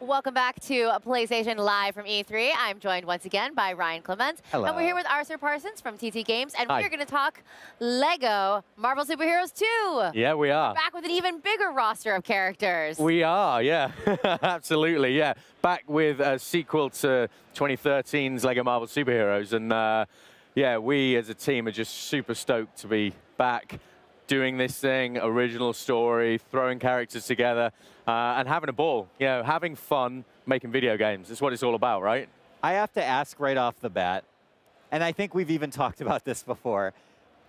Welcome back to PlayStation Live from E3. I'm joined once again by Ryan Clements. Hello. And we're here with Arthur Parsons from TT Games, and Hi. we're going to talk Lego Marvel Superheroes 2. Yeah, we are. Back with an even bigger roster of characters. We are, yeah. Absolutely, yeah. Back with a sequel to 2013's Lego Marvel Superheroes. And uh, yeah, we as a team are just super stoked to be back doing this thing, original story, throwing characters together, uh, and having a ball. You know, having fun making video games. That's what it's all about, right? I have to ask right off the bat, and I think we've even talked about this before.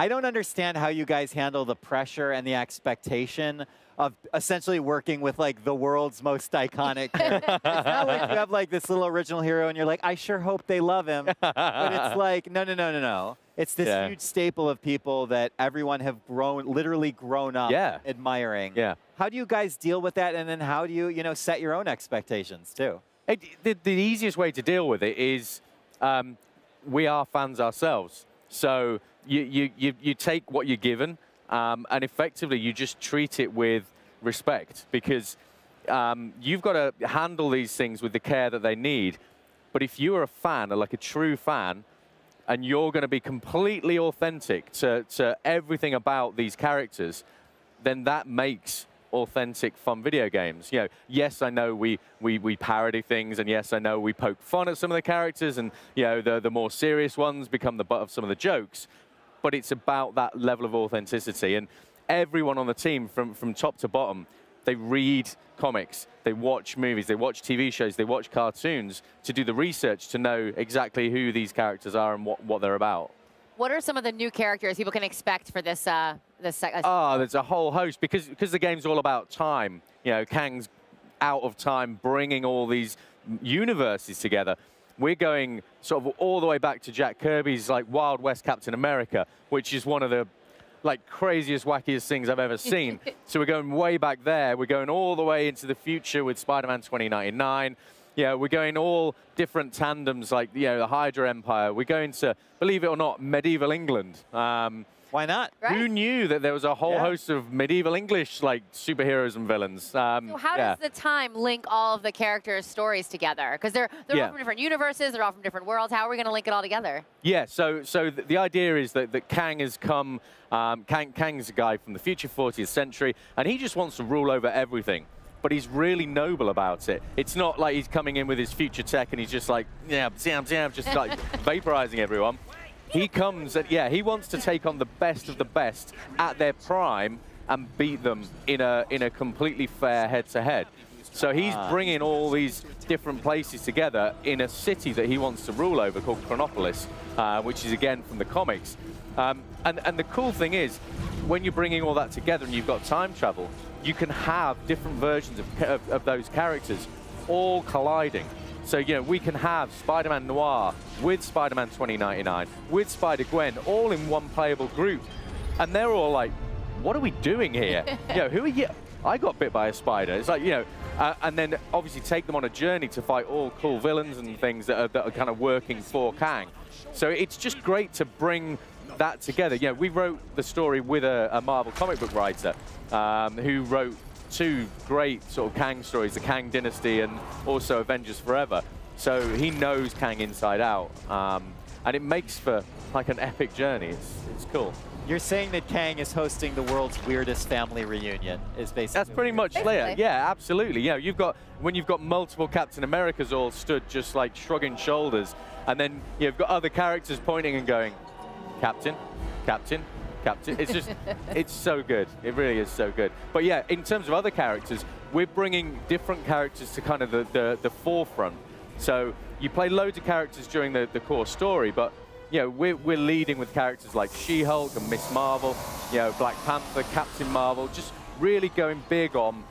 I don't understand how you guys handle the pressure and the expectation of essentially working with like the world's most iconic. character. it's not like you have like this little original hero and you're like, I sure hope they love him. but it's like, no, no, no, no, no. It's this Yeah. huge staple of people that everyone have grown, literally grown up Yeah. admiring. Yeah. How do you guys deal with that? And then how do you, you know, set your own expectations too? It, the, the easiest way to deal with it is um, we are fans ourselves. So you, you, you, you take what you're given um, and effectively you just treat it with respect because um, you've got to handle these things with the care that they need. But if you are a fan, like a true fan, and you're going to be completely authentic to, to everything about these characters, then that makes authentic fun video games. You know, yes, I know we, we, we parody things, and yes, I know we poke fun at some of the characters, and you know, the, the more serious ones become the butt of some of the jokes. But it's about that level of authenticity. And everyone on the team, from, from top to bottom, they read comics, they watch movies, they watch TV shows, they watch cartoons to do the research to know exactly who these characters are and what, what they're about. What are some of the new characters people can expect for this? Uh, this uh, Oh, there's a whole host because because the game's all about time. You know, Kang's out of time, bringing all these universes together. We're going sort of all the way back to Jack Kirby's like Wild West Captain America, which is one of the like craziest, wackiest things I've ever seen. so we're going way back there. We're going all the way into the future with Spider-Man 2099. Yeah, we're going all different tandems like you know the Hydra Empire. We're going to, believe it or not, medieval England. Um, Why not? Right. who knew that there was a whole Yeah. host of medieval English like superheroes and villains? Um, So how yeah. does the time link all of the characters' stories together? Because they're they're Yeah. all from different universes, they're all from different worlds. How are we going to link it all together? Yeah, so so th- the idea is that, that Kang has come. Um, Kang, Kang's a guy from the future 40th century, and he just wants to rule over everything. But he's really noble about it. It's not like he's coming in with his future tech and he's just like, yeah, zam, zam, just like vaporizing everyone. He comes at, yeah, he wants to take on the best of the best at their prime and beat them in a in a completely fair head-to-head. So he's bringing all these different places together in a city that he wants to rule over called Chronopolis, uh, which is again from the comics. Um, and, and the cool thing is, when you're bringing all that together and you've got time travel, you can have different versions of, of, of those characters all colliding. So, you know, we can have Spider-Man Noir with Spider-Man 2099, with Spider-Gwen, all in one playable group. And they're all like, what are we doing here? you know, who are you? I got bit by a spider. It's like, you know, uh, and then obviously take them on a journey to fight all cool villains and things that are, that are kind of working for Kang. So it's just great to bring that together. You know, we wrote the story with a, a Marvel comic book writer um, who wrote two great sort of Kang stories, the Kang Dynasty and also Avengers Forever. So he knows Kang inside out. Um, and it makes for like an epic journey. It's, it's cool. You're saying that Kang is hosting the world's weirdest family reunion, is basically. That's pretty much Leia. Basically. Yeah, absolutely. Yeah, you've got when you've got multiple Captain Americas all stood just like shrugging shoulders, and then you've got other characters pointing and going, Captain, Captain, Captain. It's just, it's so good. It really is so good. But yeah, in terms of other characters, we're bringing different characters to kind of the, the, the forefront. So you play loads of characters during the, the core story, but you know, we're, we're leading with characters like She-Hulk and Miss Marvel, you know, Black Panther, Captain Marvel, just really going big on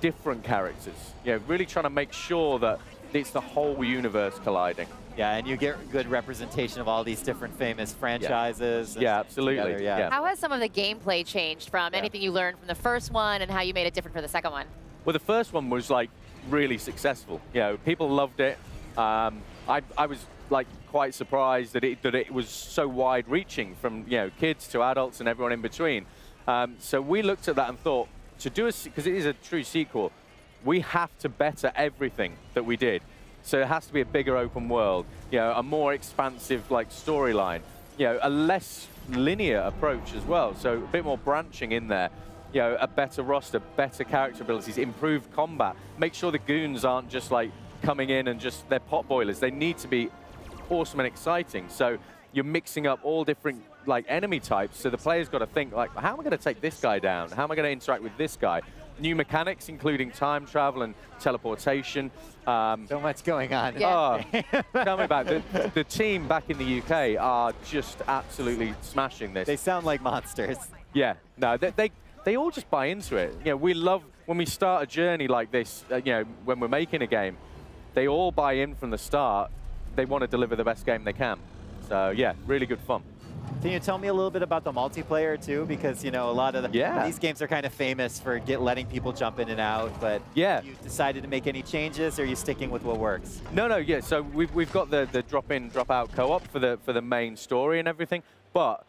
different characters. You know, really trying to make sure that it's the whole universe colliding. Yeah, and you get good representation of all these different famous franchises. and Yeah, absolutely. together, yeah. Yeah. How has some of the gameplay changed from Yeah. anything you learned from the first one and how you made it different for the second one? Well, the first one was like really successful. You know, people loved it. Um, I, I was like quite surprised that it that it was so wide-reaching from you know kids to adults and everyone in between. Um, so we looked at that and thought, to do a because it is a true sequel, we have to better everything that we did. So it has to be a bigger open world, you know, a more expansive like storyline, you know, a less linear approach as well. So a bit more branching in there. You know, a better roster, better character abilities, improved combat. Make sure the goons aren't just like coming in and just they're pot boilers. They need to be awesome and exciting. So you're mixing up all different like enemy types. So the player's got to think like, how am I going to take this guy down? How am I going to interact with this guy? New mechanics, including time travel and teleportation. Um, So much going on. Yeah. Oh, tell me about it. The, the team back in the UK are just absolutely smashing this. They sound like monsters. Yeah, no, they, they they all just buy into it. You know, we love when we start a journey like this. Uh, you know, when we're making a game, they all buy in from the start. They want to deliver the best game they can. So yeah, really good fun. Can you tell me a little bit about the multiplayer too? Because you know a lot of the, Yeah. these games are kind of famous for get letting people jump in and out. But Yeah. you decided to make any changes, or are you sticking with what works? No, no, yeah. So we've we've got the the drop in, drop out co-op for the for the main story and everything. But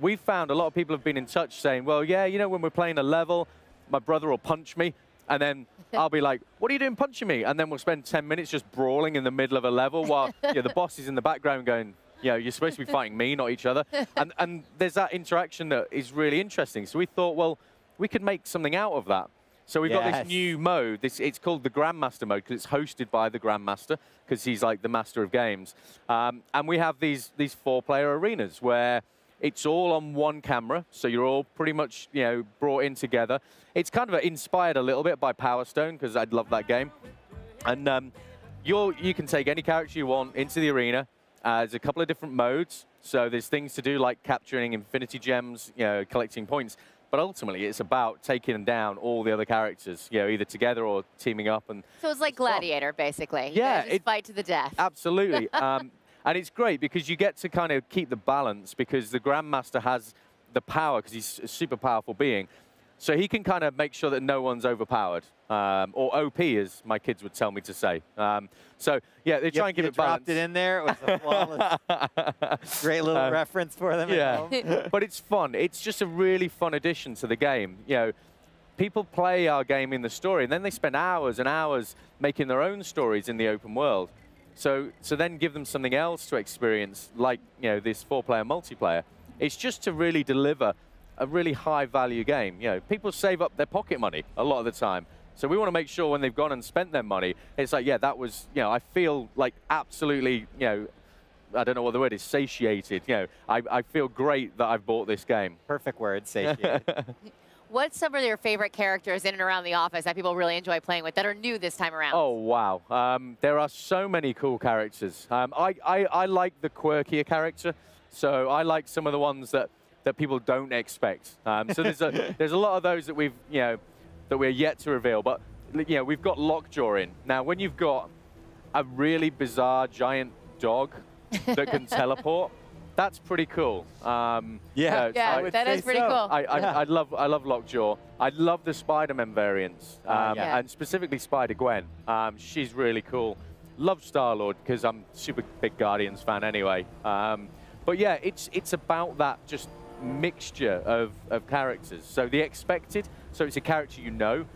we've found a lot of people have been in touch saying, well, yeah, you know, when we're playing a level, my brother will punch me. And then I'll be like, what are you doing punching me? And then we'll spend 10 minutes just brawling in the middle of a level while yeah, the boss is in the background going, you know, you're supposed to be fighting me, not each other. And, and there's that interaction that is really interesting. So we thought, well, we could make something out of that. So we've got this new mode. This it's called the Grandmaster mode because it's hosted by the Grandmaster because he's like the master of games. Um, and we have these these four-player arenas where it's all on one camera, so you're all pretty much you know brought in together. It's kind of inspired a little bit by Power Stone because I'd love that game. And um, you're, you can take any character you want into the arena. Uh, there's a couple of different modes. So there's things to do like capturing infinity gems, you know, collecting points. But ultimately, it's about taking down all the other characters, you know, either together or teaming up. And So it's like Gladiator, basically. Yeah, it- fight to the death. Absolutely. um, and it's great because you get to kind of keep the balance because the Grandmaster has the power because he's a super powerful being. So he can kind of make sure that no one's overpowered, um, or OP, as my kids would tell me to say. Um, so yeah, they try You- and give it balance. dropped it in there. It was a flawless, great little Uh, reference for them. Yeah, but it's fun. It's just a really fun addition to the game. You know, people play our game in the story, and then they spend hours and hours making their own stories in the open world. So, so then give them something else to experience, like you know this four-player multiplayer. It's just to really deliver a really high-value game. You know, people save up their pocket money a lot of the time. So we want to make sure when they've gone and spent their money, it's like, yeah, that was, you know, I feel like absolutely, you know, I don't know what the word is, satiated. You know, I, I feel great that I've bought this game. Perfect word, satiated. What's some of your favorite characters in and around the office that people really enjoy playing with that are new this time around? Oh, wow. Um, there are so many cool characters. Um, I, I, I like the quirkier character, so I like some of the ones that, that people don't expect. Um, so there's a, there's a lot of those that we've, you know, that we're yet to reveal, but you know, we've got Lockjaw in. Now, when you've got a really bizarre giant dog that can teleport, that's pretty cool. Um, Yeah. you yeah, I- that say is pretty so. cool. I, I, Yeah. I love I love Lockjaw. I love the Spider-Man variants, Ah, um, yeah. and specifically Spider-Gwen. Um, she's really cool. Love Star-Lord because I'm super big Guardians fan anyway. Um, but yeah, it's it's about that just mixture of, of characters. So the expected, so it's a character you know,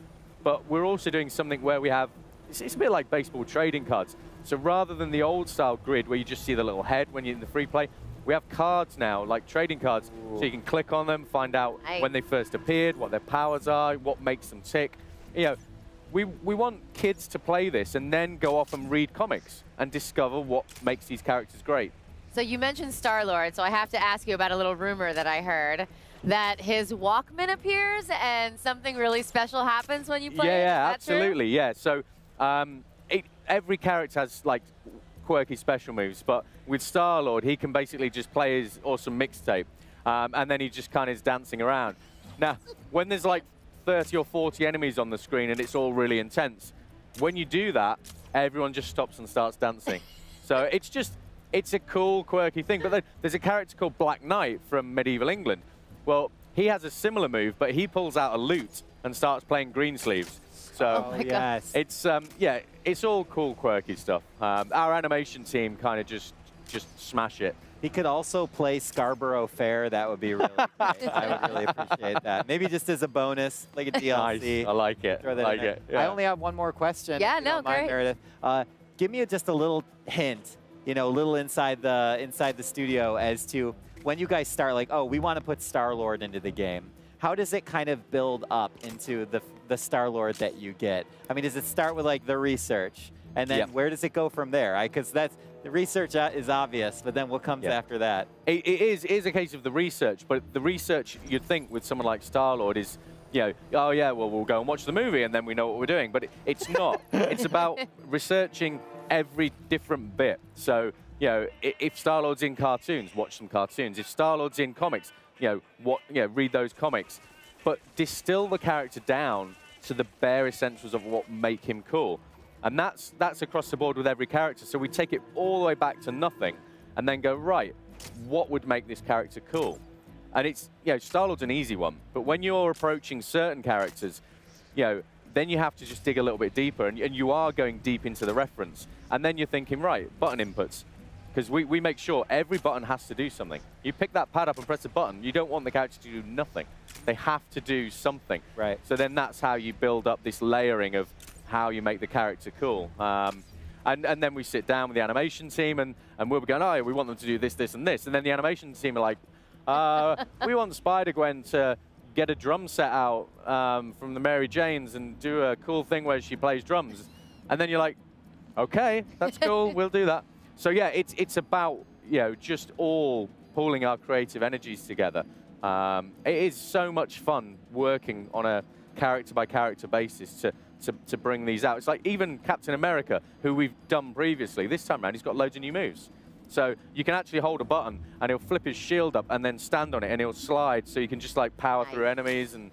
but we're also doing something where we have, it's, it's a bit like baseball trading cards. So rather than the old style grid where you just see the little head when you're in the free play, we have cards now, like trading cards, so you can click on them, find out when they first appeared, what their powers are, what makes them tick. You know, we, we want kids to play this and then go off and read comics and discover what makes these characters great. So you mentioned Star-Lord, so I have to ask you about a little rumor that I heard that his Walkman appears and something really special happens when you play yeah, it. yeah, that true? absolutely, yeah. So um, it, every character has like quirky special moves, but with Star Lord, he can basically just play his awesome mixtape, um, and then he just kind of is dancing around. Now, when there's like 30 or 40 enemies on the screen and it's all really intense, when you do that, everyone just stops and starts dancing. so it's just, it's a cool, quirky thing. But there's a character called Black Knight from medieval England. Well, he has a similar move, but he pulls out a lute and starts playing Greensleeves. So Oh my God. yes. it's um, yeah, it's all cool, quirky stuff. Um, our animation team kind of just just smash it. he could also play Scarborough Fair. That would be really great. I would really appreciate that. Maybe just as a bonus, like a DLC. Nice. I like it. Throw that like in it. Yeah. I only have one more question. Yeah, no, don't mind, great. Meredith. Uh, give me a, just a little hint, you know, a little inside the inside the studio as to when you guys start. Like, oh, we want to put Star Lord into the game. How does it kind of build up into the the Star Lord that you get? I mean, does it start with like the research, and then Yep. where does it go from there? I because that's the research uh, is obvious, but then what comes Yeah. after that? It, it is it is a case of the research, but the research you'd think with someone like Star Lord is, you know, oh yeah, well we'll go and watch the movie and then we know what we're doing. But it, it's not. it's about researching every different bit. So you know, if Star Lord's in cartoons, watch some cartoons. If Star Lord's in comics, you know, what you know, read those comics. But distill the character down to the bare essentials of what make him cool. And that's that's across the board with every character. So we take it all the way back to nothing and then go, right, what would make this character cool? And it's, you know, Star-Lord's an easy one, but when you're approaching certain characters, you know, then you have to just dig a little bit deeper, and, and you are going deep into the reference. And then you're thinking, right, button inputs. Because we, we make sure every button has to do something. You pick that pad up and press a button, you don't want the character to do nothing. They have to do something. Right. So then that's how you build up this layering of how you make the character cool. Um, and, and then we sit down with the animation team and, and we'll be going, oh, yeah, we want them to do this, this, and this. And then the animation team are like, uh, we want Spider-Gwen to get a drum set out um, from the Mary Janes and do a cool thing where she plays drums. And then you're like, okay, that's cool, we'll do that. So yeah, it's, it's about, you know, just all pulling our creative energies together. Um, it is so much fun working on a character by character basis to, to, to bring these out. It's like even Captain America, who we've done previously, this time around, he's got loads of new moves. So you can actually hold a button and he'll flip his shield up and then stand on it and he'll slide so you can just like power through enemies and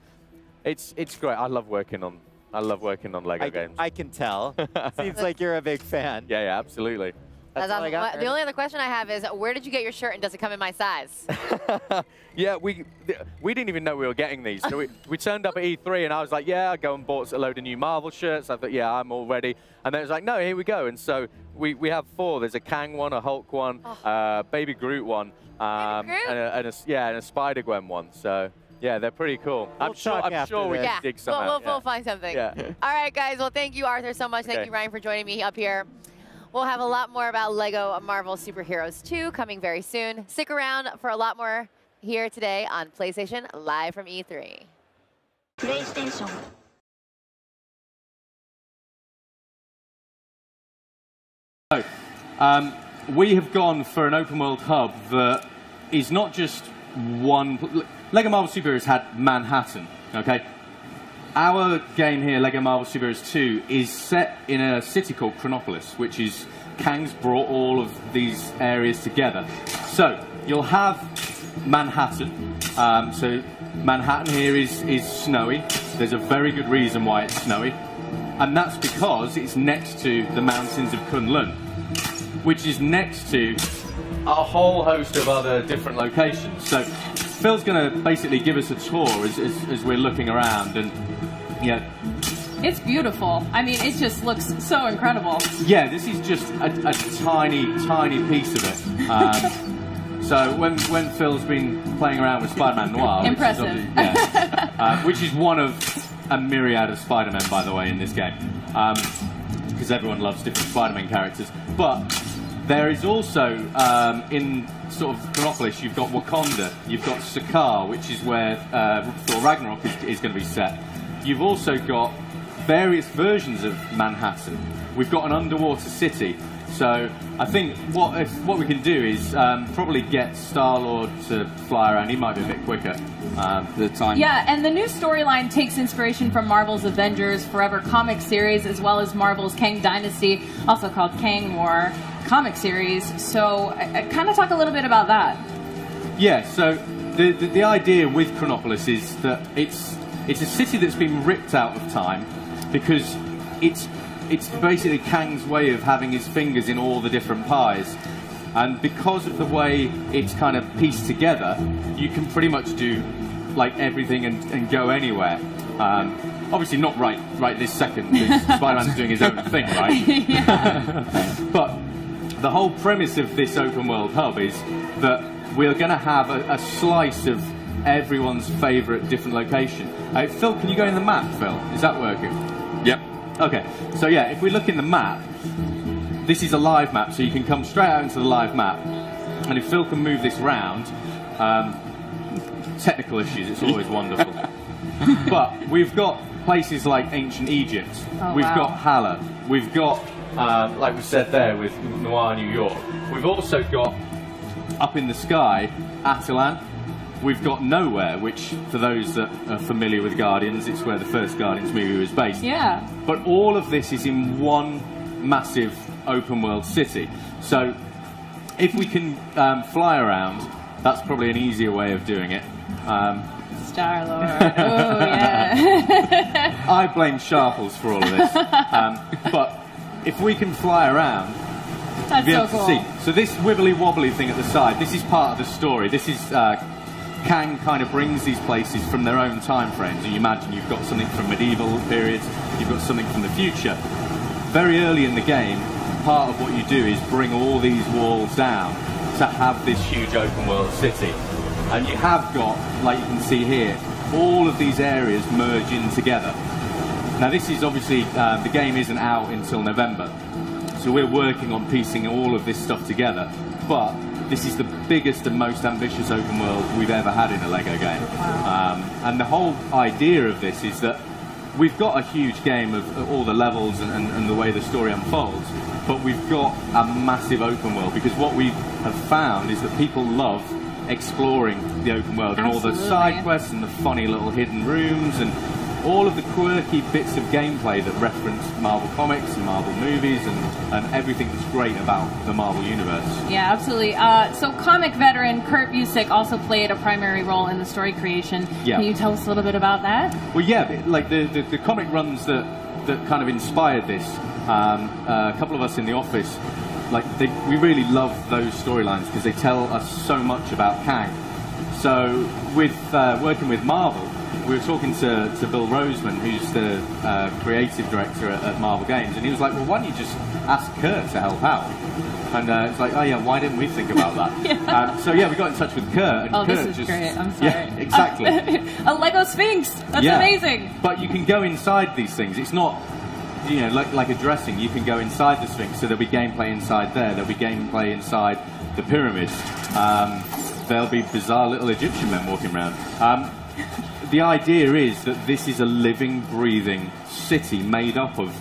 it's it's great. I love working on I love working on Lego I, games. I can tell. Seems like you're a big fan. yeah, yeah, absolutely. That's all I awesome. got, Well, The only other question I have is, where did you get your shirt, and does it come in my size? yeah, we we didn't even know we were getting these. So we, we turned up at E3 and I was like, yeah, I go and bought a load of new Marvel shirts. I thought, yeah, I'm all ready. And then it was like, no, here we go. And so we, we have four. There's a Kang one, a Hulk one, Oh. uh, Baby Groot one, um, Groot? and, a, and a s- yeah, and a Spider Gwen one. So yeah, they're pretty cool. We'll I'm sure, I'm sure we can yeah. dig some we'll, we'll, yeah. we'll, find something. Yeah. All right, guys. Well, thank you, Arthur, so much. Thank okay. you, Ryan, for joining me up here. We'll have a lot more about LEGO Marvel Super Heroes 2 coming very soon. Stick around for a lot more here today on PlayStation Live from E3. PlayStation. So, um, we have gone for an open world hub that is not just one Lego Marvel Superheroes had Manhattan, okay? Our game here, Lego Marvel Superheroes 2, is set in a city called Chronopolis, which is Kang's brought all of these areas together. So you'll have Manhattan. Um, so Manhattan here is, is snowy. There's a very good reason why it's snowy. And that's because it's next to the mountains of Kunlun which is next to a whole host of other different locations. So Phil's going to basically give us a tour as, as, as we're looking around and yeah, It's beautiful. I mean, it just looks so incredible. yeah, this is just a, a tiny, tiny piece of it. Um, so when, when Phil's been playing around with Spider-Man Noir, which is Impressive. yeah, uh, which is one of a myriad of Spider-Men, by the way, in this game, because everyone loves different Spider-Man characters. But there is also um, in sort of Chronopolis, you've got Wakanda, you've got Sakaar, which is where uh, Thor Ragnarok is, is going to be set. You've also got various versions of Manhattan. We've got an underwater city. So I think what if, what we can do is um, probably get Star Lord to fly around. He might be a bit quicker. Um, the time. Yeah, and the new storyline takes inspiration from Marvel's Avengers Forever comic series, as well as Marvel's Kang Dynasty, also called Kang War comic series. So, I, I kind of talk a little bit about that. Yeah, so the, the, the idea with Chronopolis is that it's it's a city that's been ripped out of time because it's it's basically Kang's way of having his fingers in all the different pies. And because of the way it's kind of pieced together, you can pretty much do like everything and, and go anywhere. Um, obviously not right right this second because Spider-Man's doing his own thing, right? but the whole premise of this open world hub is that we're going to have a, a slice of everyone's favourite different location. Uh, Phil, can you go in the map, Phil? Is that working? Yep. Okay, so yeah, if we look in the map, this is a live map, so you can come straight out into the live map. And if Phil can move this round, um, technical issues, it's always wonderful. but we've got places like ancient Egypt, Oh, we've wow. got Hala, we've got, um, like we said there with Noir New York, we've also got up in the sky, Attilan. We've got Knowhere, which, for those that are familiar with Guardians, it's where the first Guardians movie was based. Yeah. But all of this is in one massive open world city. So if we can um, fly around, that's probably an easier way of doing it. Um, Star Lord. Oh yeah. I blame Sharples for all of this. Um, but if we can fly around, That's be so able cool. to see. So this wibbly wobbly thing at the side, this is part of the story. This is uh, Kang kind of brings these places from their own time frames. And you imagine you've got something from medieval periods, you've got something from the future. Very early in the game, part of what you do is bring all these walls down to have this huge open world city. And you have got, like you can see here, all of these areas merge in together. Now this is obviously, uh, the game isn't out until November. So we're working on piecing all of this stuff together. But this is the biggest and most ambitious open world we've ever had in a Lego game. Um, and the whole idea of this is that we've got a huge game of of all the levels and, and, and the way the story unfolds, but we've got a massive open world because what we have found is that people love exploring the open world and all the side quests and the funny little hidden rooms and all of the quirky bits of gameplay that reference Marvel comics and Marvel movies and, and everything that's great about the Marvel universe. Yeah, absolutely. Uh, so, comic veteran Kurt Busiek also played a primary role in the story creation. Yeah. Can you tell us a little bit about that? Well, yeah, like the, the, the comic runs that, that kind of inspired this, um, uh, a couple of us in the office, like they, we really love those storylines because they tell us so much about Kang. So with uh, working with Marvel, we were talking to, to Bill Roseman, who's the uh, creative director at, at Marvel Games, and he was like, well, why don't you just ask Kurt to help out? And uh, it's like, oh yeah, why didn't we think about that? um, so yeah, we got in touch with Kurt, and Oh, Kurt this is just great. I'm sorry. yeah, exactly. a Lego Sphinx. That's Yeah. amazing. But you can go inside these things. It's not, you know, like, like a dressing. You can go inside the Sphinx. So there'll be gameplay inside there. There'll be gameplay inside the pyramids. Um, there'll be bizarre little Egyptian men walking around. Um, the idea is that this is a living, breathing city made up of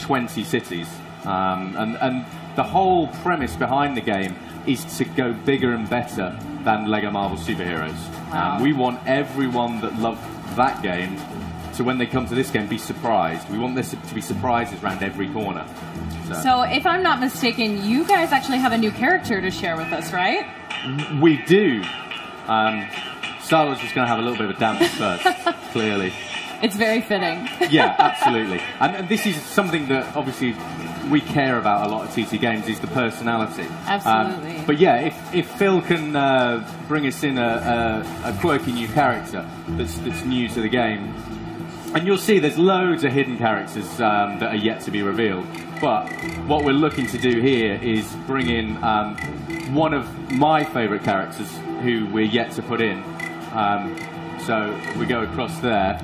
20 cities. Um, and, and the whole premise behind the game is to go bigger and better than Lego Marvel Superheroes. Wow. Um, we want everyone that loved that game to, when they come to this game, be surprised. We want there to be surprises around every corner. So, So, if I'm not mistaken, you guys actually have a new character to share with us, right? we do. Um, Star Wars is going to have a little bit of a dance first, clearly. It's very fitting. Yeah, absolutely. And, and this is something that obviously we care about a lot at TT Games is the personality. Um, Absolutely. but yeah, if, if Phil can uh, bring us in a, a, a quirky new character that's, that's new to the game, and you'll see there's loads of hidden characters um, that are yet to be revealed. But what we're looking to do here is bring in um, one of my favourite characters who we're yet to put in. Um, so we go across there.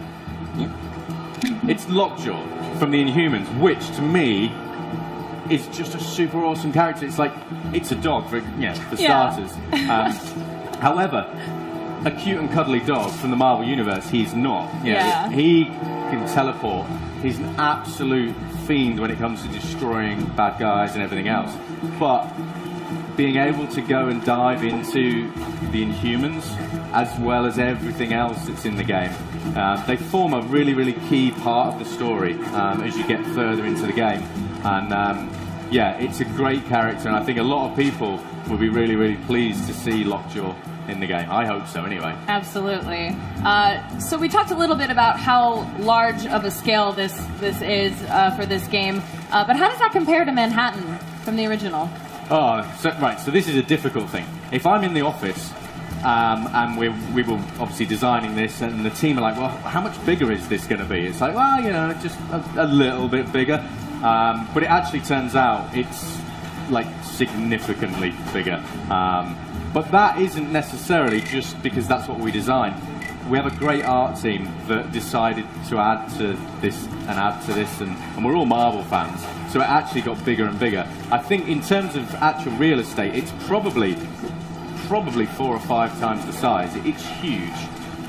It's Lockjaw from the Inhumans, which to me is just a super awesome character. It's like it's a dog for yeah, for Yeah. starters. Um, however, a cute and cuddly dog from the Marvel universe, he's not. You know, Yeah. He can teleport. He's an absolute fiend when it comes to destroying bad guys and everything else. But being able to go and dive into the Inhumans as well as everything else that's in the game. Um, they form a really, really key part of the story um, as you get further into the game. And um, yeah, it's a great character, and I think a lot of people will be really, really pleased to see Lockjaw in the game. I hope so, anyway. Absolutely. Uh, so we talked a little bit about how large of a scale this this is uh, for this game, uh, but how does that compare to Manhattan from the original? Oh, so, right. So this is a difficult thing. If I'm in the office um, and we're, we were obviously designing this, and the team are like, "Well, how much bigger is this going to be?" It's like, "Well, you know, just a, a little bit bigger." Um, but it actually turns out it's like significantly bigger. Um, but that isn't necessarily just because that's what we designed. We have a great art team that decided to add to this and add to this, and, and we're all Marvel fans, so it actually got bigger and bigger. I think in terms of actual real estate, it's probably probably four or five times the size. It's huge.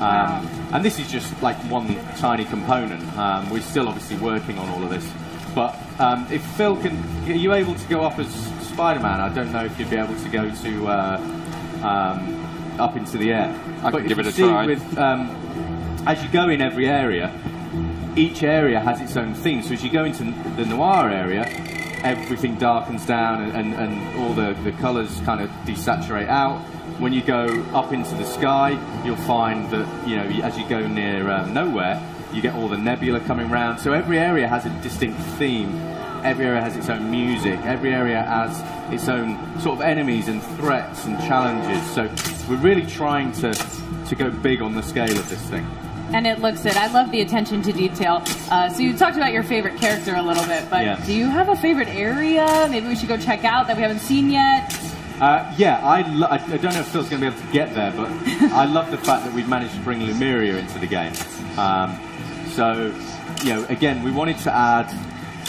Um, Wow. And this is just like one tiny component. Um, we're still obviously working on all of this. But um, if Phil can, are you able to go up as Spider-Man? I don't know if you'd be able to go to uh, um, up into the air. I but can give it a see try. With, um, as you go in every area, each area has its own theme. So as you go into the noir area, everything darkens down and, and, and all the, the colours kind of desaturate out. When you go up into the sky, you'll find that, you know, as you go near um, Knowhere, you get all the nebula coming round. So every area has a distinct theme. Every area has its own music. Every area has its own sort of enemies and threats and challenges. So we're really trying to, to go big on the scale of this thing. And it looks it. I love the attention to detail. Uh, so you talked about your favorite character a little bit, but Yeah. do you have a favorite area? Maybe we should go check out that we haven't seen yet. Uh, yeah, I, I, I don't know if Phil's going to be able to get there, but I love the fact that we've managed to bring Lemuria into the game. Um, so, you know, again, we wanted to add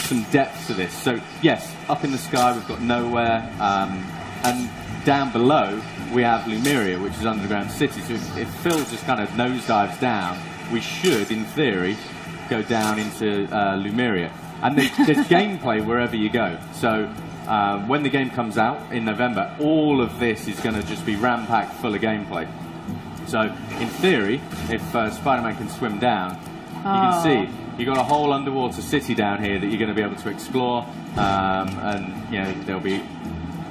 some depth to this. So, yes, up in the sky we've got Knowhere, um, and down below we have Lemuria, which is underground city. So if, if Phil just kind of nosedives down, we should, in theory, go down into uh, Lemuria. And there's, there's gameplay wherever you go. So um, when the game comes out in November, all of this is going to just be ram-packed full of gameplay. So in theory, if uh, Spider-Man can swim down, you can see you've got a whole underwater city down here that you're going to be able to explore, um, and you know there'll be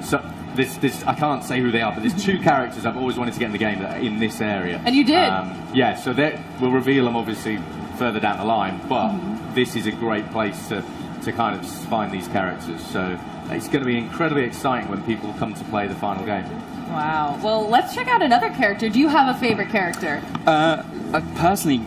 so this this I can't say who they are, but there's two characters I've always wanted to get in the game that are in this area. And you did. Um, yeah, so that we'll reveal them obviously further down the line, but this is a great place to to kind of find these characters. So it's going to be incredibly exciting when people come to play the final game. Wow. Well, let's check out another character. Do you have a favorite character? Uh, I personally,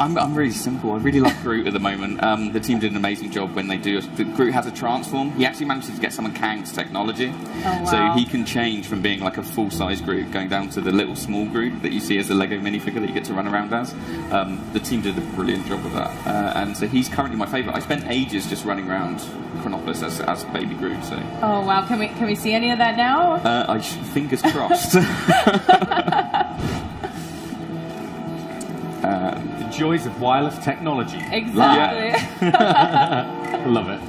I'm, I'm really simple. I really love Groot at the moment. Um, the team did an amazing job when they do. the- Groot has a transform. He actually manages to get some of Kang's technology, Oh, so he can change from being like a full-size Groot, going down to the little small Groot that you see as a Lego minifigure that you get to run around as. Um, the team did a brilliant job with that, uh, and so he's currently my favourite. I spent ages just running around Chronopolis as, as baby Groot. So Oh wow. Can we can we see any of that now? uh, I sh- fingers crossed. The joys of wireless technology. Exactly. Love it.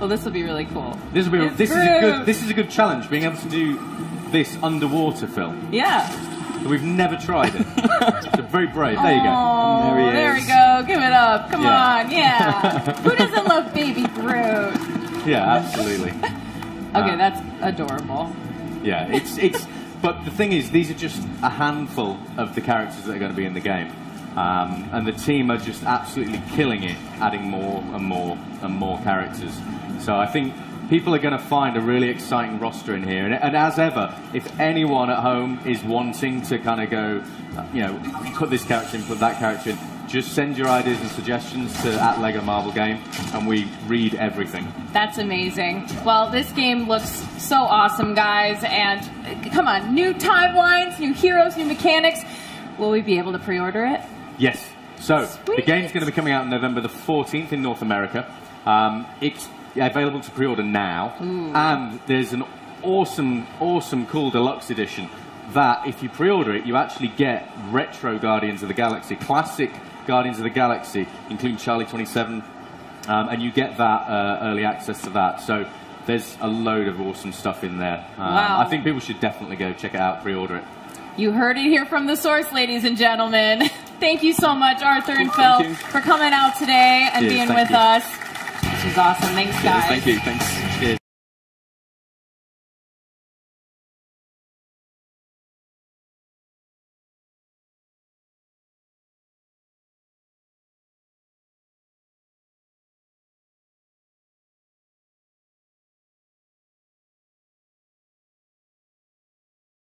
well, this will be really cool. This will be. It's this is a good. This is a good challenge. Being able to do this underwater film. Yeah. We've never tried it. so very brave. There you go. Oh, There he there we go. Give it up. Come Yeah. on. Yeah. Who doesn't love Baby Groot? Yeah, absolutely. Okay, Uh, that's adorable. Yeah, it's it's. But the thing is, these are just a handful of the characters that are going to be in the game, um, and the team are just absolutely killing it, adding more and more and more characters. So I think people are going to find a really exciting roster in here. And, and as ever, if anyone at home is wanting to kind of go, you know, put this character in, put that character in, just send your ideas and suggestions to at Lego Marvel Game, and we read everything. That's amazing. Well, this game looks so awesome, guys. And come on, new timelines, new heroes, new mechanics. Will we be able to pre-order it? Yes. So the game's going to be coming out on November the 14th in North America. Um, it's available to pre-order now, and there's an awesome, awesome, cool deluxe edition that if you pre-order it, you actually get retro Guardians of the Galaxy, classic Guardians of the Galaxy, including Charlie 27, um, and you get that uh, early access to that. So there's a load of awesome stuff in there. Um, Wow. I think people should definitely go check it out, pre-order it. You heard it here from the source, ladies and gentlemen. Thank you so much, Arthur and Phil, for coming out today and Cheers, being with you. us. This is awesome. Thanks, guys. Thank you. Thanks.